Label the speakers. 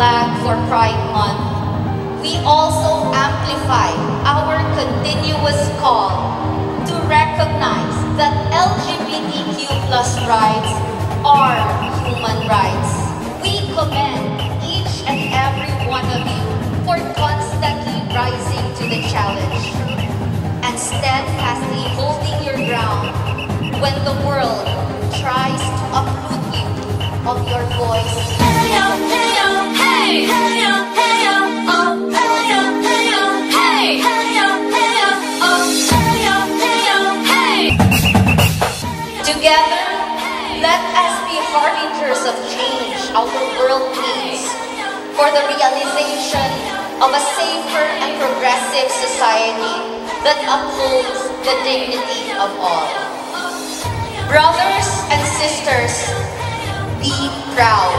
Speaker 1: flag for Pride Month, we also amplify our continuous call to recognize that LGBTQ plus rights are human rights. We commend each and every one of you for constantly rising to the challenge and steadfastly holding your ground when the world tries to uproot you of your voice. Together, let us be harbingers of change our world needs for the realization of a safer and progressive society that upholds the dignity of all. Brothers and sisters, be proud.